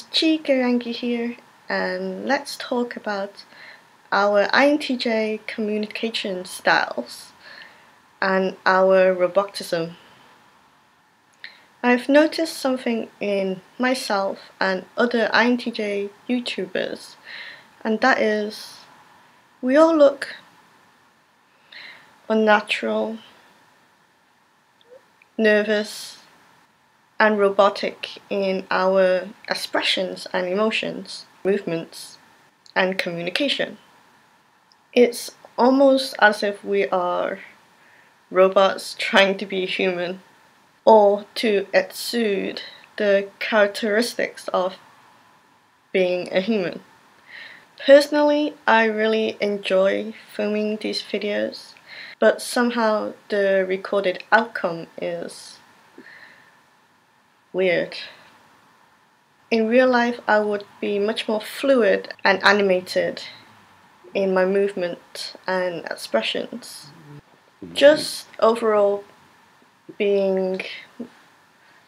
Hey guys, Chi Goyangi here, and let's talk about our INTJ communication styles and our roboticism. I've noticed something in myself and other INTJ YouTubers, and that is we all look unnatural, nervous, and robotic in our expressions and emotions, movements, and communication. It's almost as if we are robots trying to be human or to exude the characteristics of being a human. Personally, I really enjoy filming these videos, but somehow the recorded outcome is weird. In real life, I would be much more fluid and animated in my movement and expressions. Just overall being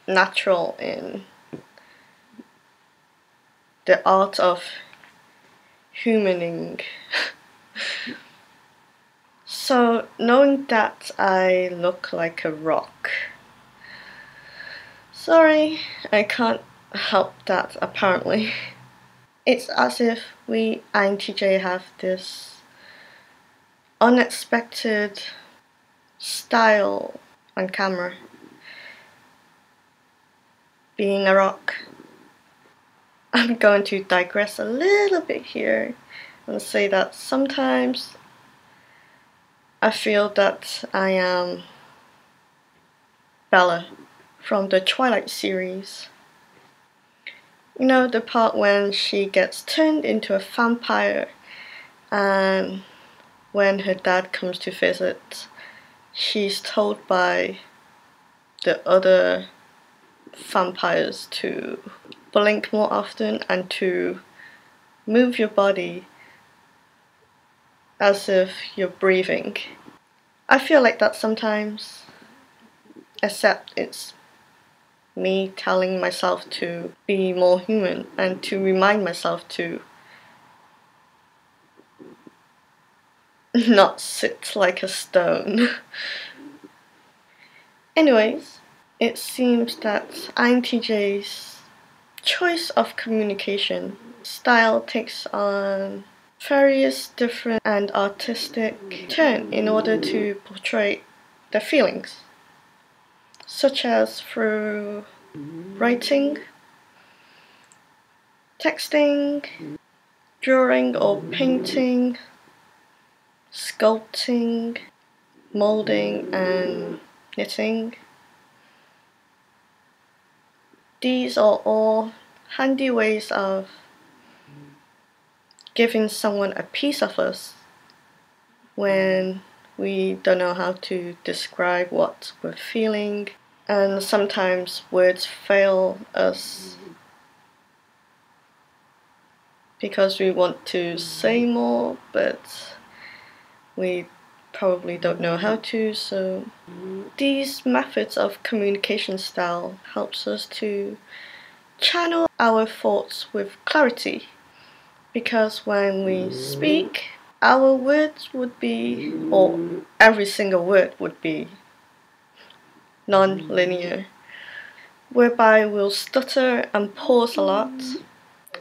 natural in the art of humaning. so, knowing that I look like a rock Sorry, I can't help that apparently. It's as if we INTJ have this unexpected style on camera. Being a rock. I'm going to digress a little bit here and say that sometimes I feel that I am Bella from the Twilight series. You know, the part when she gets turned into a vampire and when her dad comes to visit, she's told by the other vampires to blink more often and to move your body as if you're breathing. I feel like that sometimes, except it's me telling myself to be more human and to remind myself to not sit like a stone. Anyways, it seems that INTJ's choice of communication style takes on various different and artistic turn in order to portray their feelings such as through writing, texting, drawing or painting, sculpting, molding and knitting. These are all handy ways of giving someone a piece of us when we don't know how to describe what we're feeling and sometimes words fail us because we want to say more but we probably don't know how to so these methods of communication style helps us to channel our thoughts with clarity because when we speak our words would be or every single word would be non-linear, whereby we'll stutter and pause a lot.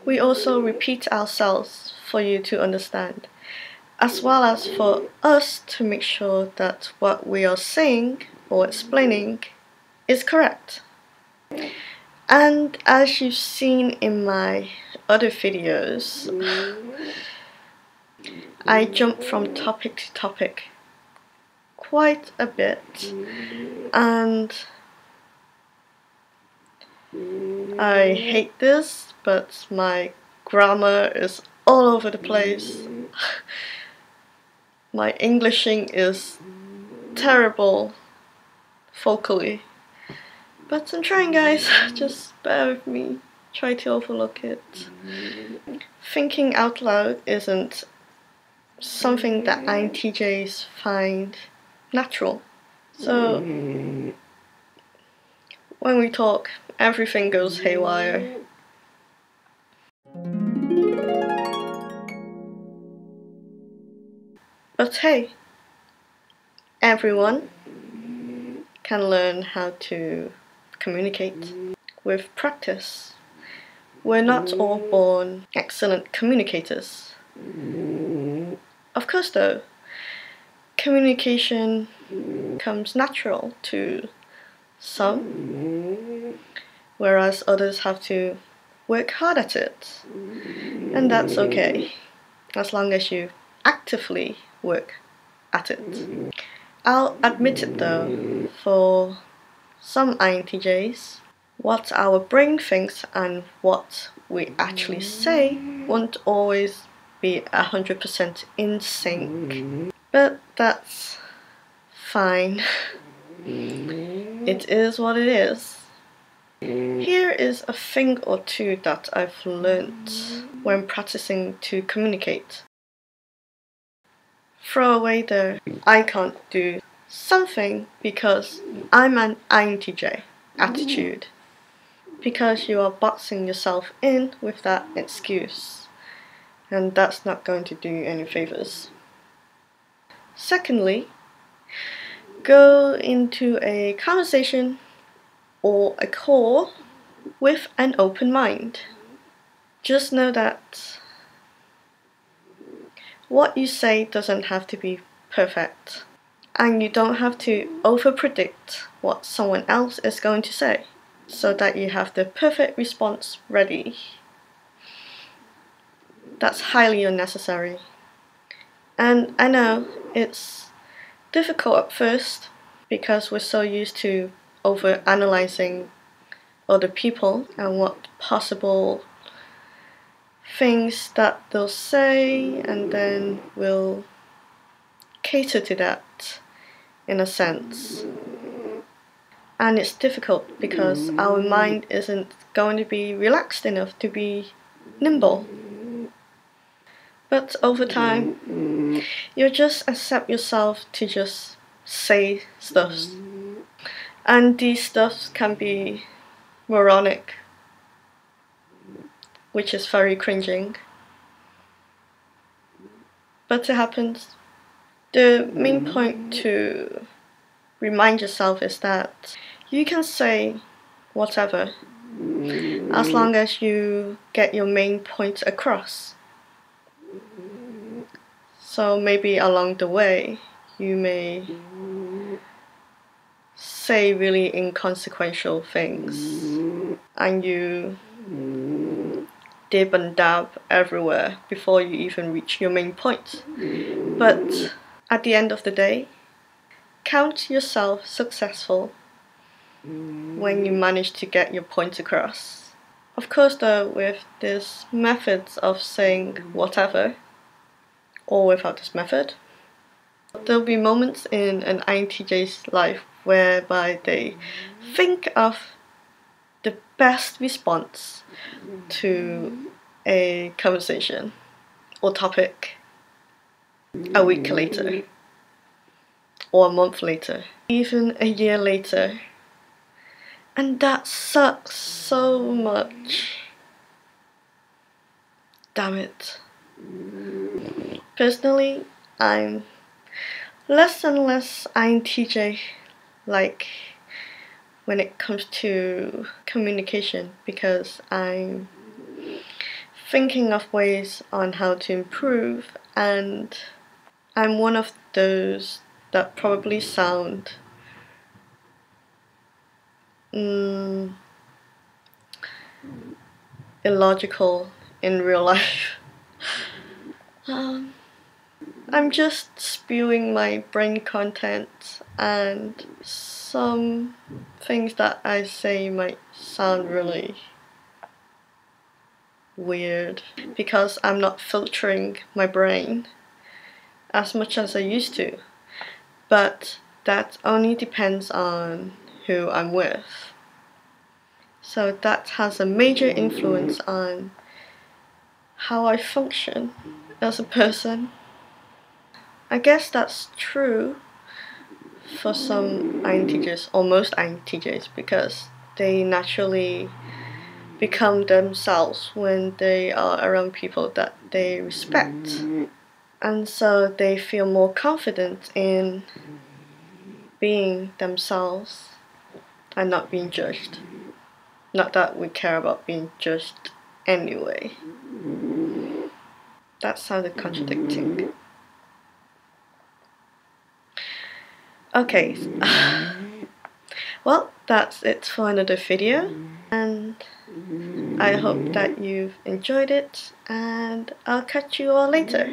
We also repeat ourselves for you to understand, as well as for us to make sure that what we are saying or explaining is correct. And as you've seen in my other videos, I jump from topic to topic quite a bit. And I hate this but my grammar is all over the place. My Englishing is terrible vocally. But I'm trying guys. Just bear with me. Try to overlook it. Thinking out loud isn't something that INTJs find natural. So when we talk, everything goes haywire. But hey, everyone can learn how to communicate with practice. We're not all born excellent communicators. Of course, though, communication comes natural to some, whereas others have to work hard at it. And that's okay, as long as you actively work at it. I'll admit it though, for some INTJs, what our brain thinks and what we actually say won't always be 100% in sync. But that's fine. It is what it is. Here is a thing or two that I've learnt when practicing to communicate. Throw away the I can't do something because I'm an INTJ attitude. Because you are boxing yourself in with that excuse. And that's not going to do any favors. Secondly, go into a conversation or a call with an open mind. Just know that what you say doesn't have to be perfect, and you don't have to over predict what someone else is going to say so that you have the perfect response ready. That's highly unnecessary. And I know it's difficult at first because we're so used to over analyzing other people and what possible things that they'll say, and then we'll cater to that in a sense. And it's difficult because our mind isn't going to be relaxed enough to be nimble. But over time, you just accept yourself to just say stuff. And these stuffs can be moronic, which is very cringing. But it happens. The main point to remind yourself is that you can say whatever as long as you get your main point across. So maybe along the way, you may say really inconsequential things and you dib and dab everywhere before you even reach your main point. But at the end of the day, count yourself successful when you manage to get your point across. Of course, though, with these methods of saying whatever, or without this method. There'll be moments in an INTJ's life whereby they think of the best response to a conversation or topic a week later or a month later, even a year later. And that sucks so much. Damn it. Personally, I'm less and less INTJ like when it comes to communication because I'm thinking of ways on how to improve and I'm one of those that probably sound mm, illogical in real life. um, I'm just spewing my brain content and some things that I say might sound really weird because I'm not filtering my brain as much as I used to. But that only depends on who I'm with. So that has a major influence on how I function as a person. I guess that's true for some INTJs, or most INTJs, because they naturally become themselves when they are around people that they respect. and so they feel more confident in being themselves and not being judged. Not that we care about being judged anyway. That sounded contradicting. Okay, well, that's it for another video, and I hope that you've enjoyed it, and I'll catch you all later.